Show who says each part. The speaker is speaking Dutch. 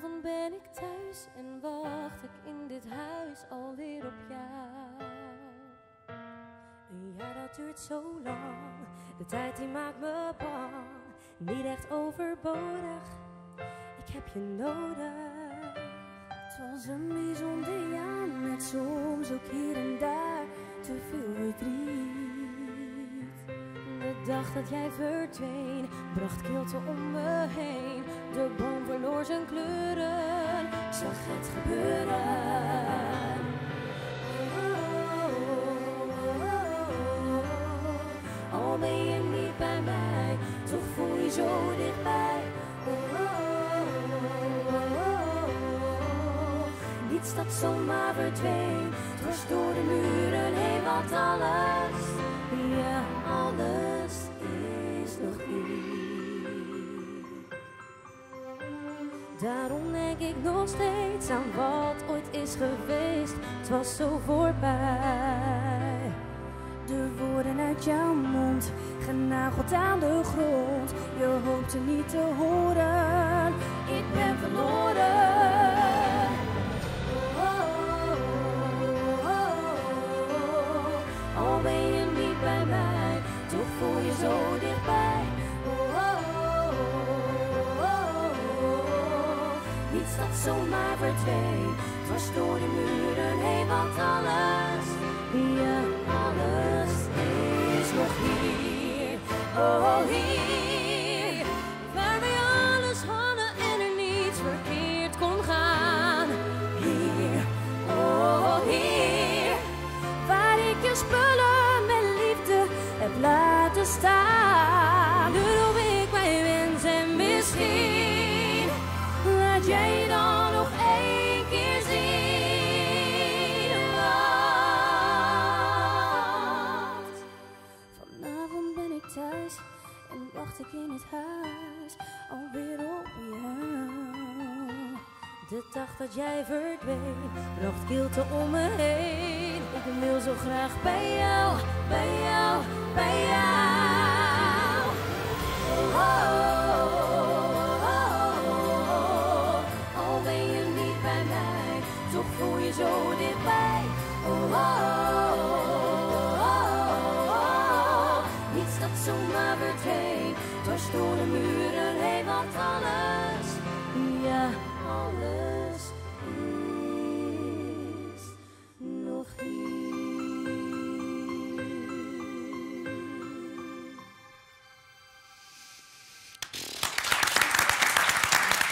Speaker 1: Vanavond ben ik thuis en wacht ik in dit huis alweer op jou. Jaar dat duurt zo lang, de tijd die maakt me bang. Niet echt overbodig, ik heb je nodig. Het was een bijzonder jaar met soms ook hier en daar te veel verdriet. Dag dat jij verdween, bracht kilte om me heen. De boom verloor zijn kleuren, ik zag het gebeuren. Al ben je niet bij mij, toch voel je zo dichtbij. Niets dat zomaar verdween, dwars door de muren heen, want alles, Daarom denk ik nog steeds aan wat ooit is geweest. Het was zo voorbij. De woorden uit jouw mond, genageld aan de grond. Je hoopte niet te horen, ik ben verloren. Al ben je niet bij mij, toch voel je zo dichtbij. Dat zomaar verdween, dwars door de muren heen, want alles, ja alles is nog hier. Oh, hier, waar wij alles hadden en er niets verkeerd kon gaan. Hier, oh, hier, waar ik je spullen met liefde heb laten staan. En wacht ik in het huis alweer op jou. De dag dat jij verdween, bracht kilte om me heen. Ik wil zo graag bij jou, bij oh, oh. Niets